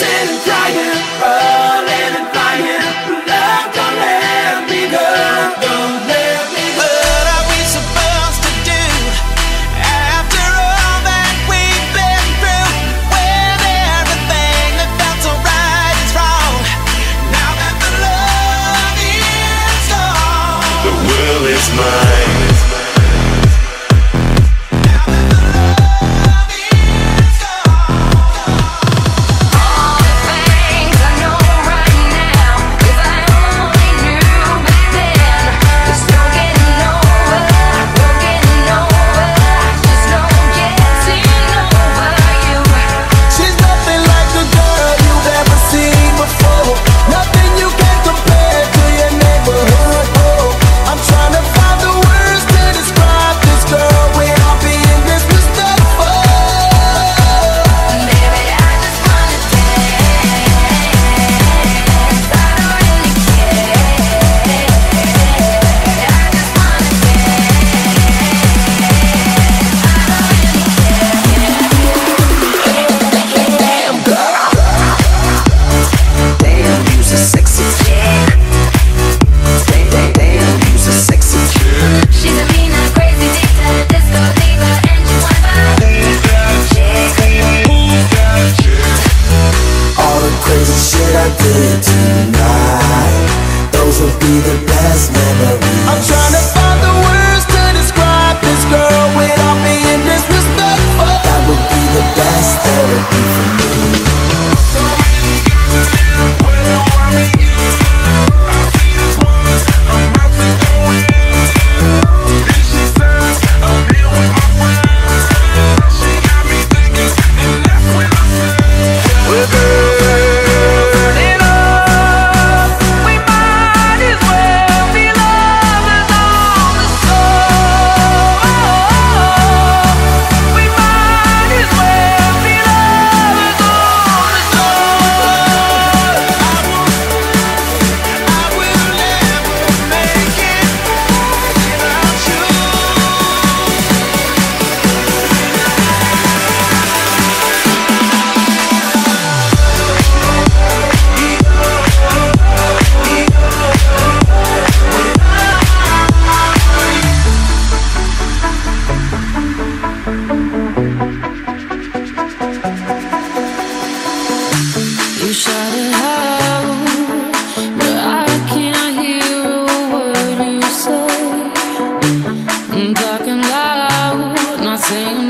dancing. tonight. Those will be the best memories. I'm trying to find the words to describe this girl Without being disrespectful. That would be the best therapy for me. out, nothing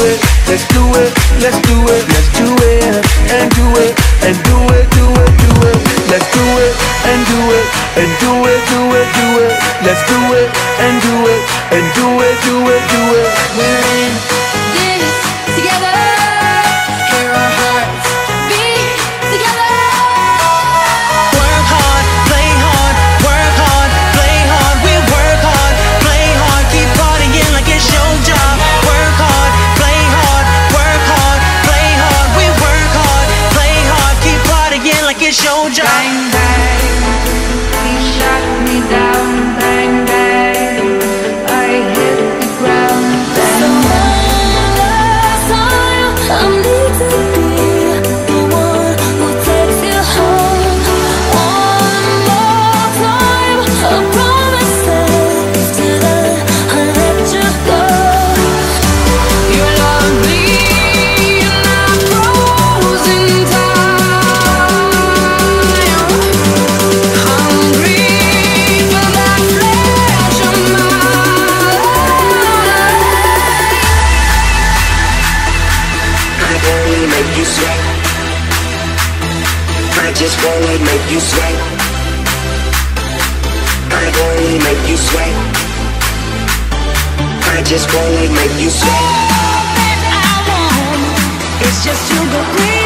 let's do it, let's do it, let's do it, and do it, and do it, do it, do it, let's do it, and do it, and do it, do it, do it, let's do it, and do it, and do it, do it, do it, we're in. you sweat. I just wanna make you sweat. I wanna make you sweat. I just wanna make you sweat. All that I want is just to go breathe.